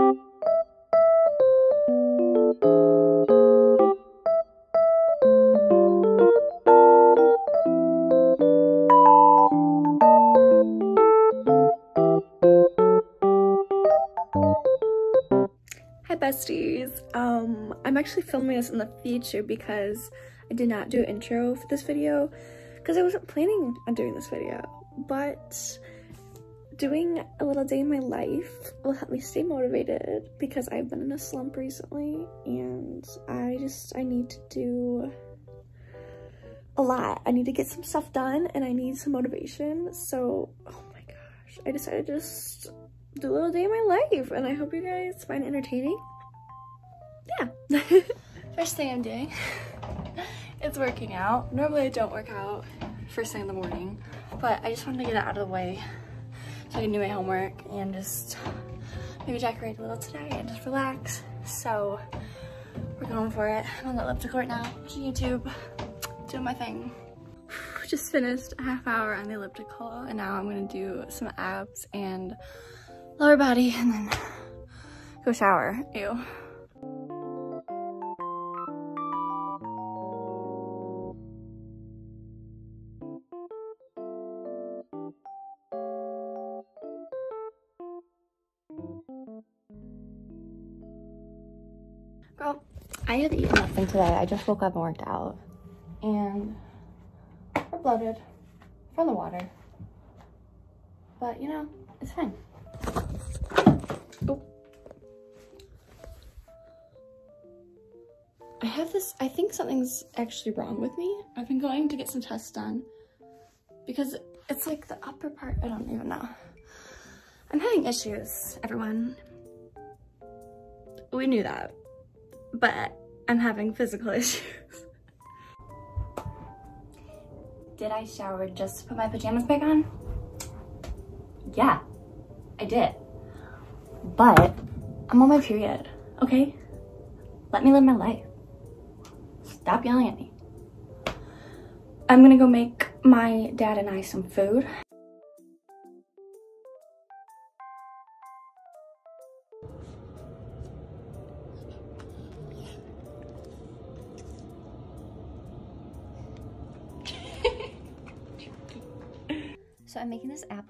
Hi besties. Um, I'm actually filming this in the future because I did not do an intro for this video because I wasn't planning on doing this video. But doing a little day in my life will help me stay motivated because I've been in a slump recently and I just, I need to do a lot. I need to get some stuff done and I need some motivation. So, oh my gosh, I decided to just do a little day in my life and I hope you guys find it entertaining. Yeah. First thing I'm doing is working out. Normally I don't work out first thing in the morning, but I just wanted to get it out of the way so I can do my homework and just maybe decorate a little today and just relax. So we're going for it. I'm on the elliptical right now, watching YouTube, doing my thing. Just finished a half hour on the elliptical and now I'm gonna do some abs and lower body and then go shower. Ew. Girl, I have eaten nothing today. I just woke up and worked out. And we're bloated from the water. But you know, it's fine. Oh. I have this, I think something's actually wrong with me. I've been going to get some tests done because it's like the upper part, I don't even know. I'm having issues, everyone. We knew that, but I'm having physical issues. Did I shower just to put my pajamas back on? Yeah, I did. But I'm on my period, okay? Let me live my life. Stop yelling at me. I'm gonna go make my dad and I some food.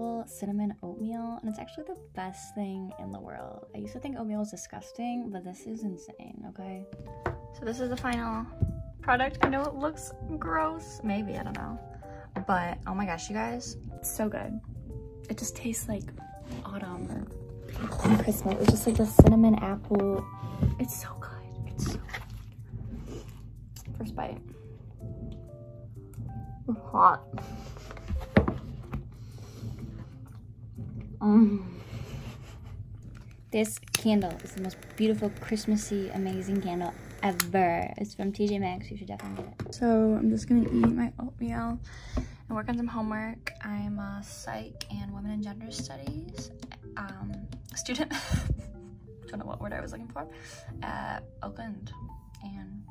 Apple cinnamon oatmeal and it's actually the best thing in the world. I used to think oatmeal was disgusting, but this is insane, okay? So this is the final product. I know it looks gross, maybe, I don't know. But oh my gosh, you guys, so good. It just tastes like autumn or Christmas. It's just like the cinnamon apple. It's so good, it's so good. First bite. Hot. Mm. This candle is the most beautiful, Christmassy, amazing candle ever. It's from TJ Maxx. You should definitely get it. So I'm just gonna eat my oatmeal and work on some homework. I'm a psych and women and gender studies um, student. Don't know what word I was looking for. At Oakland. And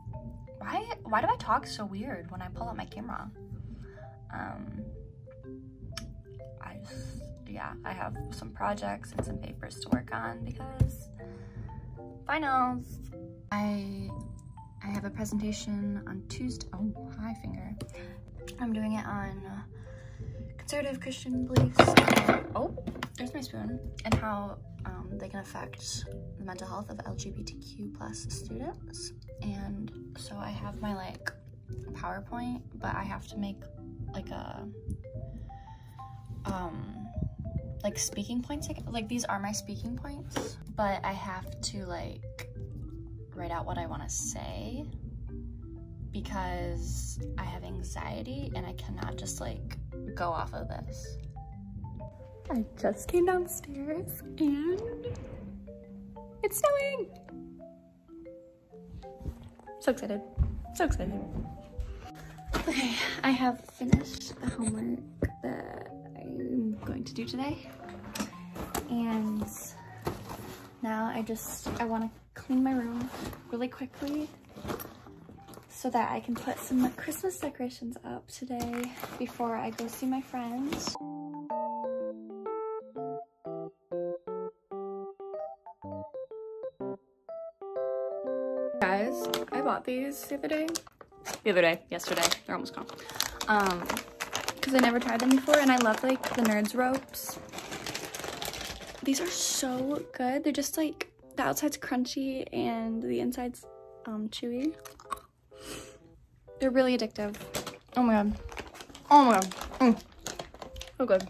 why why do I talk so weird when I pull out my camera? Um, I just yeah, I have some projects and some papers to work on because finals. I I have a presentation on Tuesday. Oh, hi finger. I'm doing it on conservative Christian beliefs. oh, there's my spoon. And how um, they can affect the mental health of LGBTQ plus students. And so I have my like PowerPoint, but I have to make like a um like speaking points like these are my speaking points but i have to like write out what i want to say because i have anxiety and i cannot just like go off of this. I just came downstairs and it's snowing. So excited so excited. Okay i have finished the homework that I'm going to do today. And now I just, I want to clean my room really quickly so that I can put some Christmas decorations up today before I go see my friends. Guys, I bought these the other day. The other day, yesterday, they're almost gone. Um, because I never tried them before and I love like the Nerds ropes. These are so good. They're just like, the outside's crunchy and the inside's um, chewy. They're really addictive. oh my god. Oh my god. Mm. So good.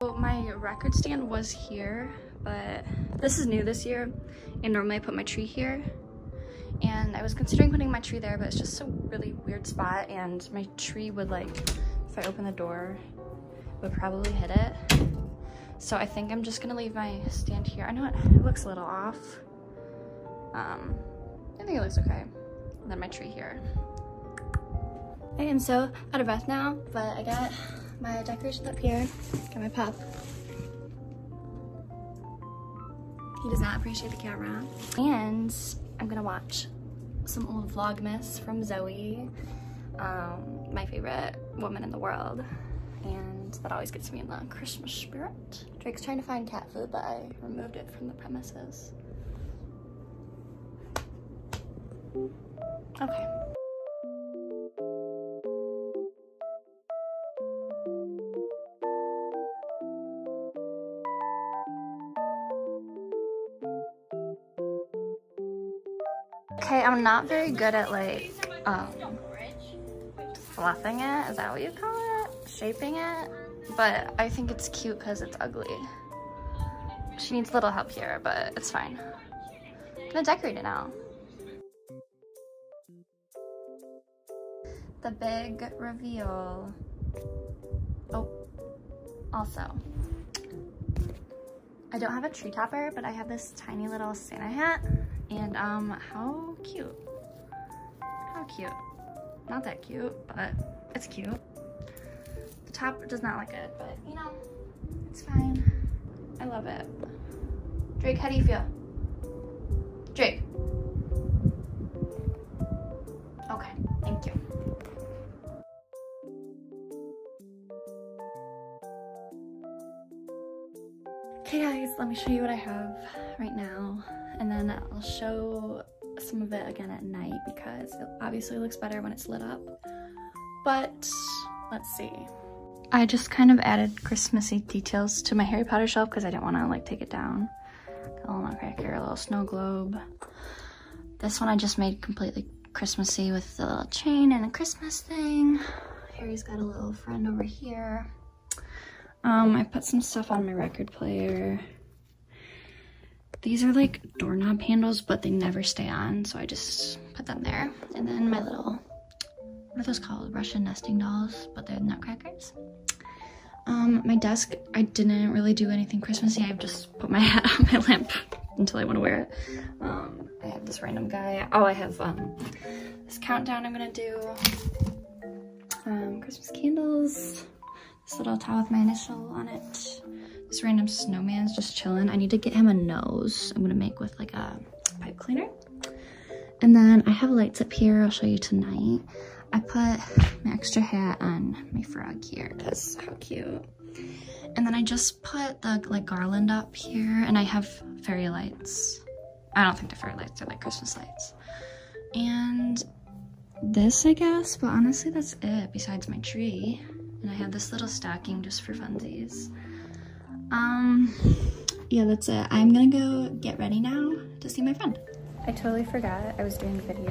So my record stand was here, but this is new this year. And normally I put my tree here. And I was considering putting my tree there, but it's just a really weird spot. And my tree would like, if I open the door, would probably hit it. So I think I'm just gonna leave my stand here. I know it, it looks a little off. Um, I think it looks okay. And then my tree here. I am so out of breath now, but I got my decorations up here. Got my pup. He does not appreciate the camera. And I'm gonna watch some old Vlogmas from Zoe, um, my favorite woman in the world. And that always gets me in the Christmas spirit. Drake's trying to find cat food, but I removed it from the premises. Okay. I'm not very good at like, um, fluffing it. Is that what you call it? Shaping it? But I think it's cute because it's ugly. She needs a little help here, but it's fine. I'm gonna decorate it now. The big reveal. Oh, also, I don't have a tree topper, but I have this tiny little Santa hat. And um, how cute. How cute. Not that cute, but it's cute. The top does not look good, but you know, it's fine. I love it. Drake, how do you feel? Drake. Okay, thank you. Okay guys, let me show you what I have right now and then I'll show some of it again at night because it obviously looks better when it's lit up. But let's see. I just kind of added Christmassy details to my Harry Potter shelf because I didn't want to like take it down. A little nutcracker, a little snow globe. This one I just made completely Christmassy with the little chain and a Christmas thing. Harry's got a little friend over here. Um, I put some stuff on my record player. These are like doorknob handles, but they never stay on, so I just put them there. And then my little, what are those called? Russian nesting dolls, but they're nutcrackers. Um, my desk, I didn't really do anything Christmassy. I've just put my hat on my lamp until I want to wear it. Um, I have this random guy. Oh, I have um, this countdown I'm gonna do. Um, Christmas candles this little towel with my initial on it. This random snowman's just chilling. I need to get him a nose. I'm gonna make with like a pipe cleaner. And then I have lights up here. I'll show you tonight. I put my extra hat on my frog here because how cute. And then I just put the like garland up here and I have fairy lights. I don't think the fairy lights are like Christmas lights. And this, I guess, but honestly, that's it besides my tree. And I have this little stocking just for funsies. Um, yeah, that's it. I'm gonna go get ready now to see my friend. I totally forgot I was doing a video.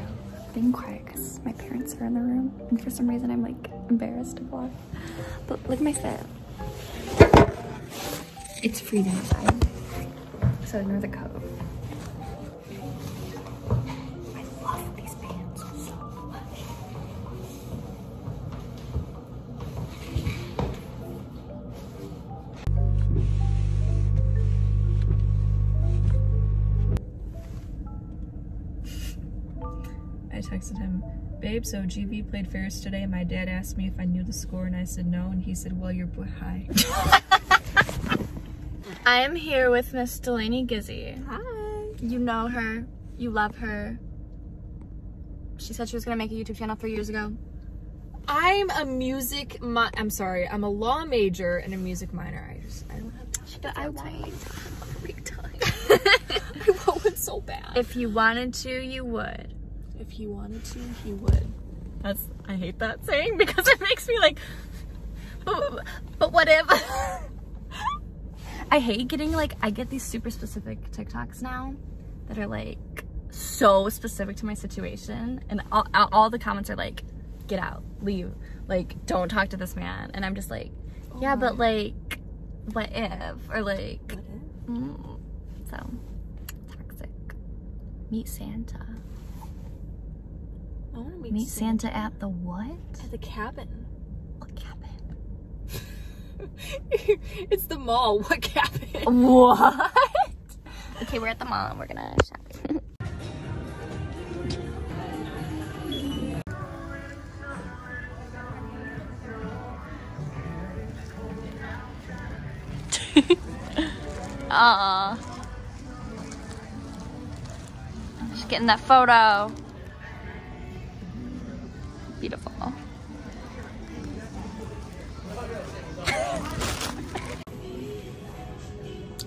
Being quiet because my parents are in the room. And for some reason, I'm like embarrassed to vlog. But look at my fit. It's freezing outside. So ignore the coat. Babe, so GV played Ferris today. My dad asked me if I knew the score, and I said no. And he said, Well, you're high. I am here with Miss Delaney Gizzy. Hi. You know her. You love her. She said she was gonna make a YouTube channel three years ago. I'm a music. Mi- I'm sorry. I'm a law major and a music minor. I just I don't have much. But I want. Big time. I want it so bad. If you wanted to, you would. If he wanted to, he would. That's I hate that saying because it makes me like. But, but whatever. I hate getting like I get these super specific TikToks now that are like so specific to my situation, and all, all the comments are like, "Get out, leave, like don't talk to this man," and I'm just like, "Yeah, but like, what if?" Or like, mm, so toxic. Meet Santa. I want to meet, Meet Santa at the what? at the cabin. What cabin? it's the mall. What cabin? What? okay, we're at the mall and we're gonna shop. Aw. Just getting that photo.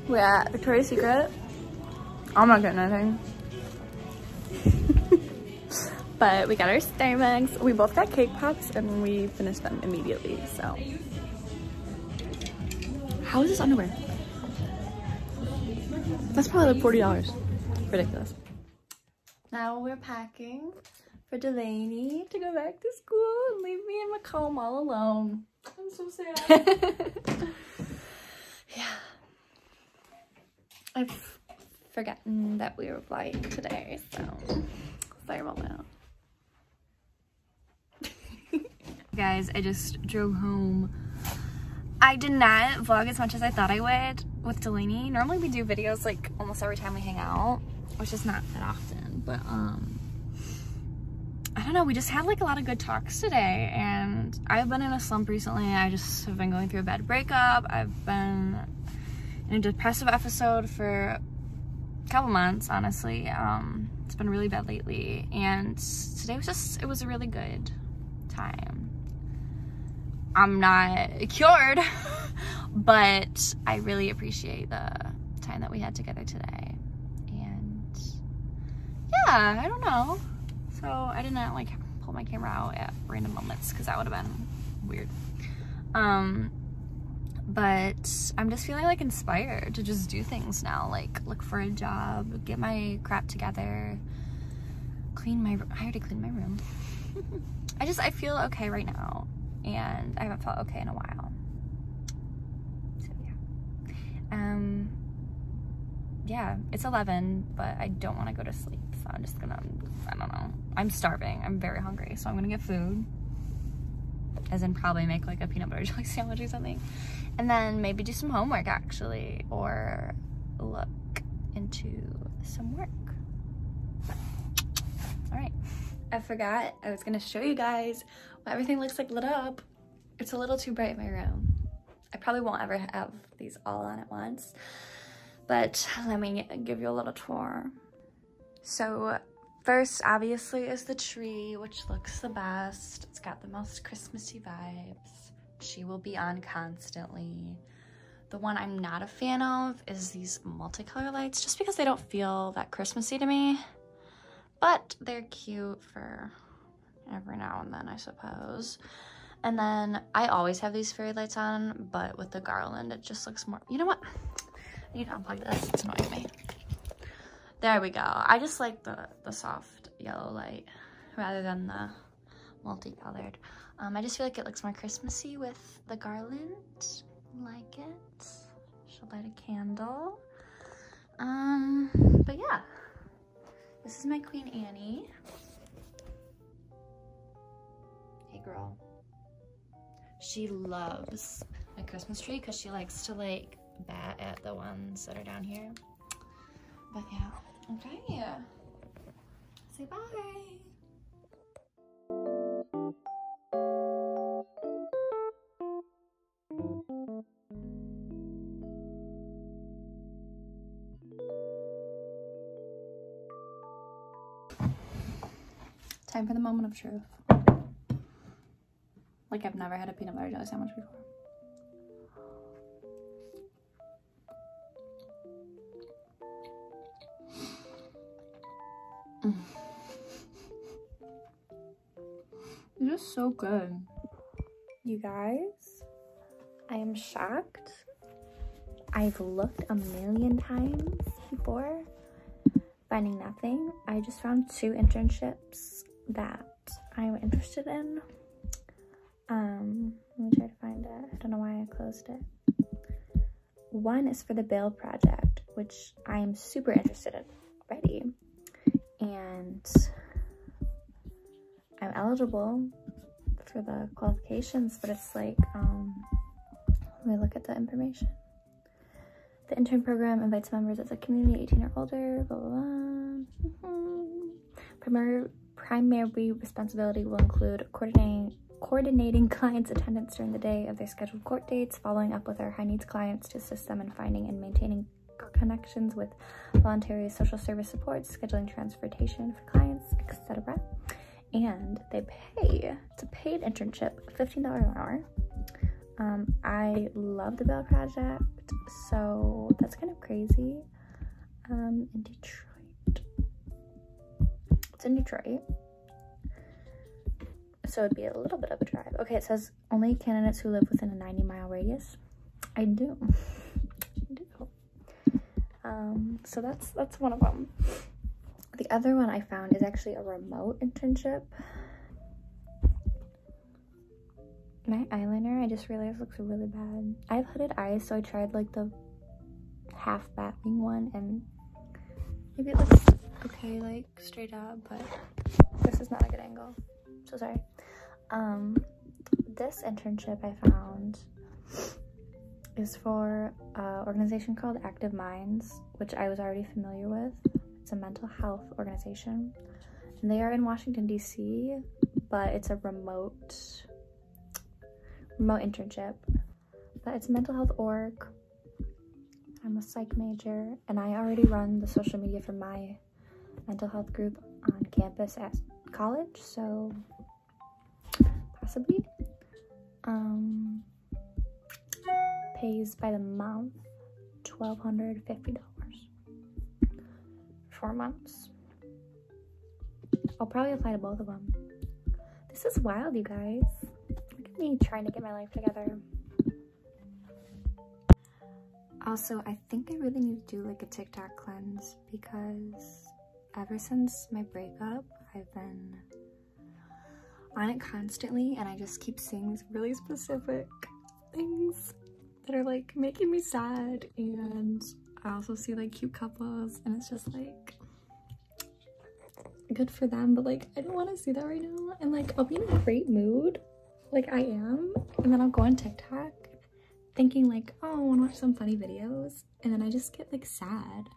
We're at Victoria's Secret. I'm not getting anything. but we got our Starbucks. We both got cake pops and we finished them immediately, so. How is this underwear? That's probably like $40. Ridiculous. Now we're packing for Delaney to go back to school and leave me in Macomb all alone. I'm so sad. Yeah. I've forgotten that we were flying today, so sorry about that. Guys, I just drove home. I did not vlog as much as I thought I would with Delaney. Normally we do videos like almost every time we hang out, which is not that often, but um, I don't know, we just had like a lot of good talks today and I've been in a slump recently. I just have been going through a bad breakup. I've been in a depressive episode for a couple months, honestly. Um, it's been really bad lately and today was just, it was a really good time. I'm not cured, but I really appreciate the time that we had together today. And yeah, I don't know. So I did not like pull my camera out at random moments because that would have been weird. Um, but I'm just feeling like inspired to just do things now, like look for a job, get my crap together, clean my, I already cleaned my room. I just, I feel okay right now and I haven't felt okay in a while. So yeah. Um, yeah, it's 11, but I don't want to go to sleep. So I'm just gonna, I don't know. I'm starving. I'm very hungry. So I'm gonna get food. As in probably make like a peanut butter jelly sandwich or something. And then maybe do some homework actually. Or look into some work. All right. I forgot I was gonna show you guys what everything looks like lit up. It's a little too bright in my room. I probably won't ever have these all on at once, but let me give you a little tour. So first, obviously, is the tree, which looks the best. It's got the most Christmassy vibes. She will be on constantly. The one I'm not a fan of is these multicolor lights, just because they don't feel that Christmassy to me. But they're cute for every now and then, I suppose. And then I always have these fairy lights on, but with the garland, it just looks more, you know what? I need to unplug this, it's annoying me. There we go. I just like the, the soft yellow light rather than the multicolored. Um, I just feel like it looks more Christmassy with the garland. Like it. She'll light a candle. Um, but yeah. This is my Queen Annie. Hey girl. She loves my Christmas tree because she likes to like bat at the ones that are down here. But yeah. Okay. Say bye. Time for the moment of truth. Like I've never had a peanut butter jelly sandwich before. It's just so good. You guys, I am shocked. I've looked a million times before, finding nothing. I just found two internships that I'm interested in. Um, let me try to find it. I don't know why I closed it. One is for the Bail Project, which I am super interested in already. And I'm eligible for the qualifications, but it's like, um, let me look at the information. The intern program invites members of the community 18 or older, blah, blah, blah. Primary, primary responsibility will include coordinating coordinating clients' attendance during the day of their scheduled court dates, following up with our high needs clients to assist them in finding and maintaining connections with voluntary social service support, scheduling transportation for clients, etc. And they pay, it's a paid internship, $15 an hour. Um, I love the Bail Project, so that's kind of crazy. Um, in Detroit. It's in Detroit so it'd be a little bit of a drive. Okay, it says only candidates who live within a 90 mile radius. I do. I do. Um, so that's that's one of them. The other one I found is actually a remote internship. My eyeliner, I just realized looks really bad. I have hooded eyes, so I tried like the half batwing one and maybe it looks okay like straight up, but this is not a good angle. So sorry. Um, this internship I found is for an organization called Active Minds, which I was already familiar with. It's a mental health organization. And they are in Washington, D.C., but it's a remote, remote internship. But it's mental health org. I'm a psych major, and I already run the social media for my mental health group on campus at college, so possibly. Um, pays by the month $1,250. Four months. I'll probably apply to both of them. This is wild, you guys. Look at me trying to get my life together. Also, I think I really need to do like a TikTok cleanse because ever since my breakup, I've been on it constantly and I just keep seeing these really specific things that are like making me sad and I also see like cute couples and it's just like good for them but like I don't want to see that right now and like I'll be in a great mood like I am and then I'll go on TikTok thinking like oh I want to watch some funny videos and then I just get like sad.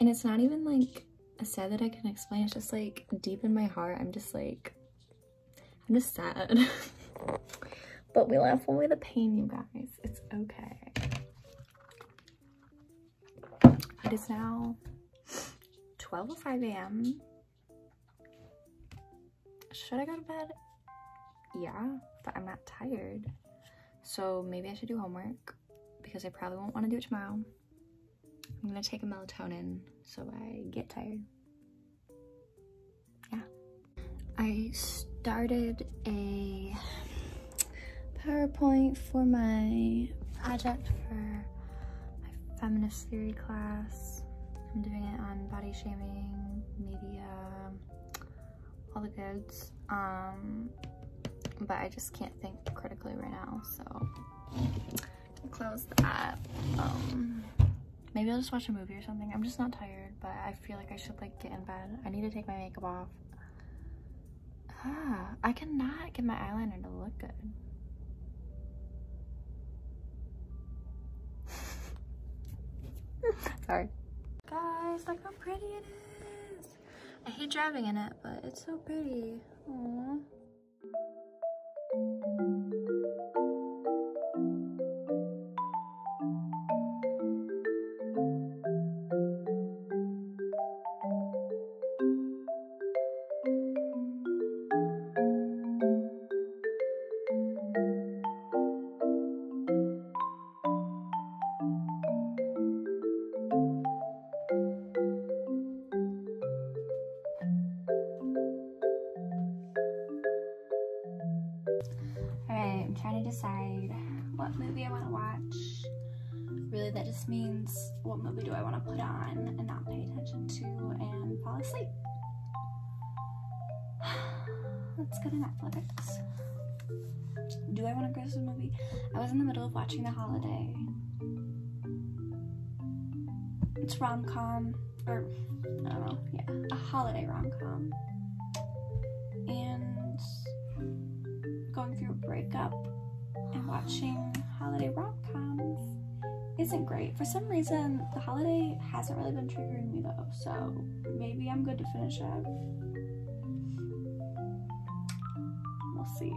And it's not even like sad that I can explain it's just like deep in my heart I'm just like I'm just sad. but we laugh away the pain, you guys. It's okay. It is now 12.05 a.m. Should I go to bed? Yeah, but I'm not tired. So maybe I should do homework because I probably won't want to do it tomorrow. I'm gonna take a melatonin so I get tired. Yeah. I started a PowerPoint for my project for my feminist theory class. I'm doing it on body shaming, media, all the goods. Um, but I just can't think critically right now, so close that. Um, maybe I'll just watch a movie or something. I'm just not tired, but I feel like I should like get in bed. I need to take my makeup off. Ah, I cannot get my eyeliner to look good. Sorry. Guys, look how pretty it is. I hate driving in it, but it's so pretty. Aww. Just means what movie do I want to put on and not pay attention to and fall asleep. Let's go to Netflix. Do I want a movie? I was in the middle of watching The Holiday. It's rom com, or I don't know, yeah, a holiday rom com. And going through a breakup and watching holiday rom coms isn't great. For some reason, the holiday hasn't really been triggering me though, so maybe I'm good to finish it. We'll see.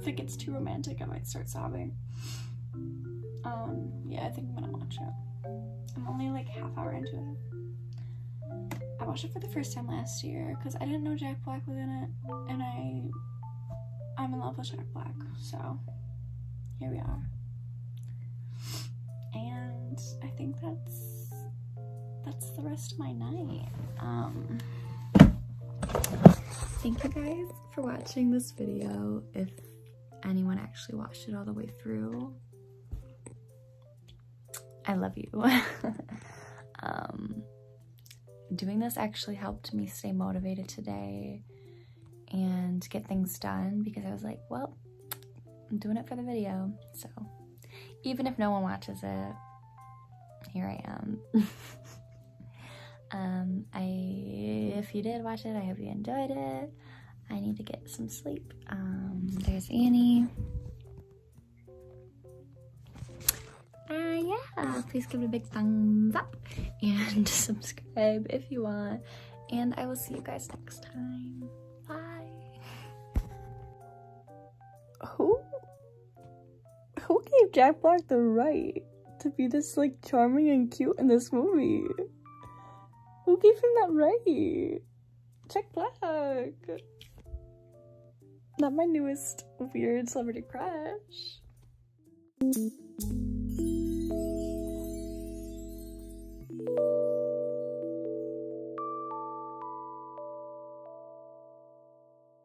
If it gets too romantic, I might start sobbing. Um, yeah, I think I'm gonna watch it. I'm only like half hour into it. I watched it for the first time last year because I didn't know Jack Black was in it, and I I'm in love with Jack Black, so here we are. That's that's the rest of my night. Um Thank you guys for watching this video. If anyone actually watched it all the way through, I love you. um, doing this actually helped me stay motivated today and get things done because I was like, well, I'm doing it for the video. So even if no one watches it, here I am. um, I if you did watch it, I hope you enjoyed it. I need to get some sleep. Um, there's Annie. Uh, yeah, please give it a big thumbs up and subscribe if you want. And I will see you guys next time. Bye. Who? Who gave Jack Black the right to be this like charming and cute in this movie? Who gave him that right? Jack Black. Not my newest weird celebrity crush. Thank you.